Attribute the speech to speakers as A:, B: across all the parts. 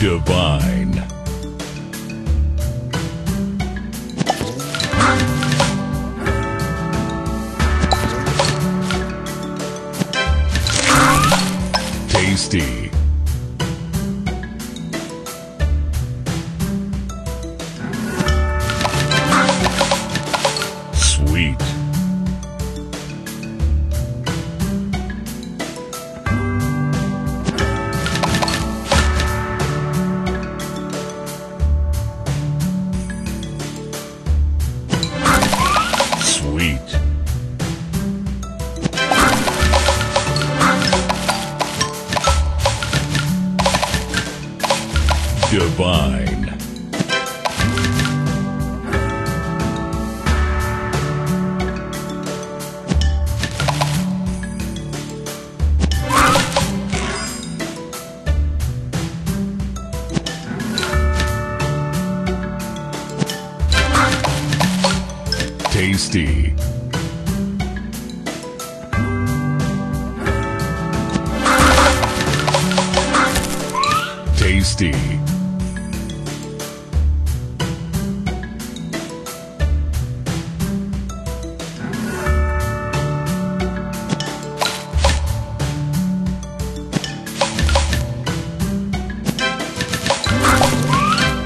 A: Divine. Tasty. Sweet. Divine. Tasty. Tasty.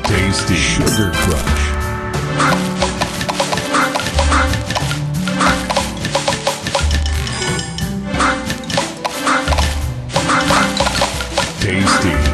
A: Tasty Sugar Crush. tasty.